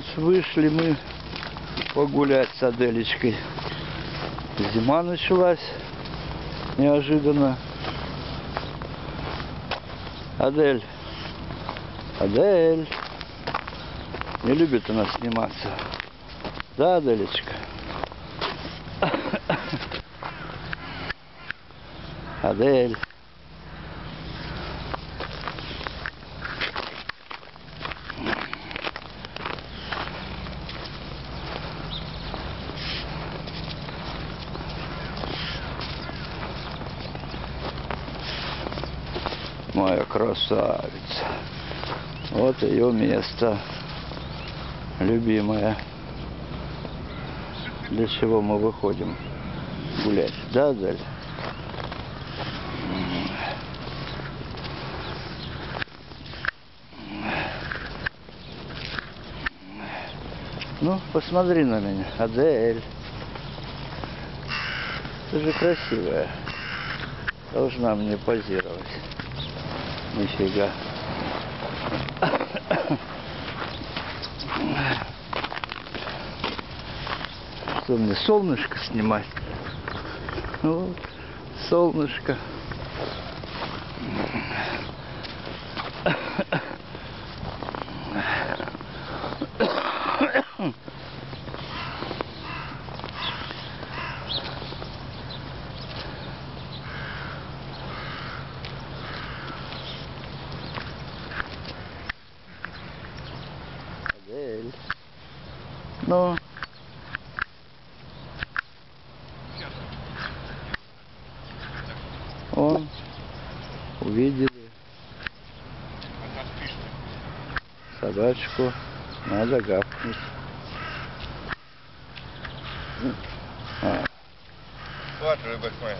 Вот вышли мы погулять с Аделечкой. Зима началась неожиданно. Адель, Адель, не любит она сниматься. Да, Аделечка? Адель. Моя красавица. Вот ее место. Любимое. Для чего мы выходим гулять? Да, Даль? Ну, посмотри на меня, Адель. Ты же красивая. Должна мне позировать. Нифига. Что мне солнышко снимать? Ну, вот, солнышко. Ну. О, увидели собачку, надо гавкнуть. А, Ладно, рыбак моя.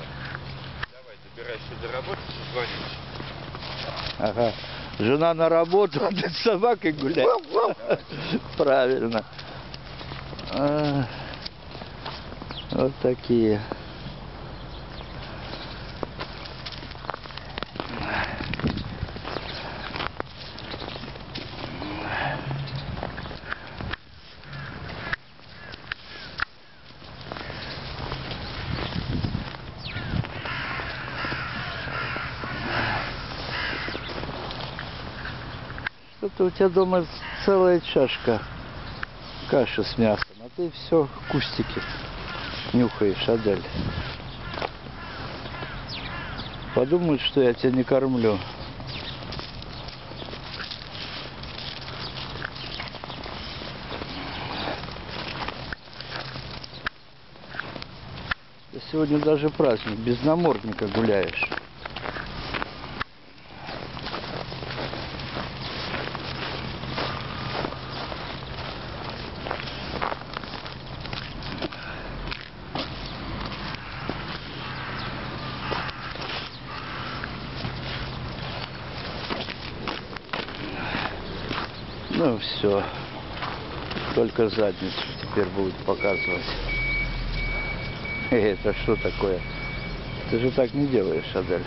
Давай, добирайся до работы, созвонимся. ага. Жена на работу, а ты с собакой гулять. Правильно. Вот такие. Что-то у тебя дома целая чашка каши с мясом, а ты все кустики нюхаешь, Адель. Подумают, что я тебя не кормлю. Ты сегодня даже праздник, без намордника гуляешь. Ну все. Только задницу теперь будут показывать. Это что такое? Ты же так не делаешь, Адель.